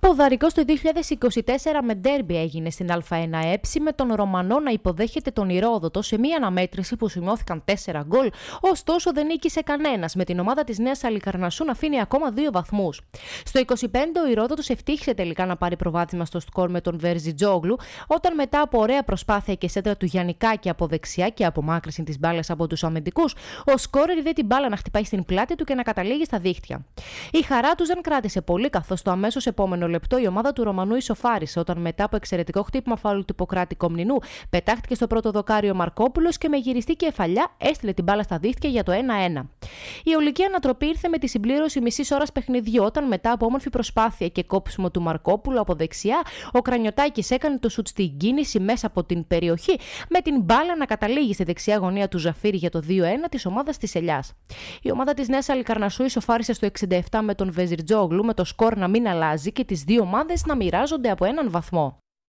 Ποδαρικός το 2024 με ντέρμπι έγινε στην Α1 Έψη με τον Ρωμανό να υποδέχεται τον Ηρόδοτο σε μια αναμέτρηση που σημειώθηκαν 4 γκολ, ωστόσο δεν νίκησε κανένας με την ομάδα της Νέας Αλικαρνασού να αφήνει ακόμα δύο βαθμούς. Στο 25 ο Ηρόδοτος ευτύχησε τελικά να πάρει προβάδισμα στο σκορ με τον Βέρζι Τζόγλου, όταν μετά από ωραία προσπάθεια και σέντρα του Γιαννικάκη από δεξιά και απομάκρυση της μπάλας από τους αμυντικούς, ο σκόρερ είδε την μπάλα να χτυπάει στην πλάτη του και να καταλήγει στα δίχτυα. Η χαρά τους δεν κράτησε πολύ, καθώς το αμέσως επόμενο λεπτό η ομάδα του Ρωμανού ισοφάρισε όταν μετά από εξαιρετικό χτύπημα φάουλου του Ιπποκράτη Κομνηνού πετάχτηκε στο πρώτο δοκάριο Μαρκόπουλος και με γυριστή κεφαλιά έστειλε την μπάλα στα δίχτυα για το 1-1. Η ολική ανατροπή ήρθε με τη συμπλήρωση μισής ώρας παιχνιδιού όταν μετά από όμορφη προσπάθεια και κόψιμο του Μαρκόπουλου από δεξιά, ο Κρανιωτάκη έκανε το σουτ στην κίνηση μέσα από την περιοχή με την μπάλα να καταλήγει στη δεξιά γωνία του Ζαφύρη για το 2-1 της ομάδας της Ελιάς. Η ομάδα της Νέας Αλικαρνασού ισοφάρισε στο 67 με τον Βεζιρτζόγλου με το σκορ να μην αλλάζει και τις δύο ομάδες να μοιράζονται από έναν βαθμό.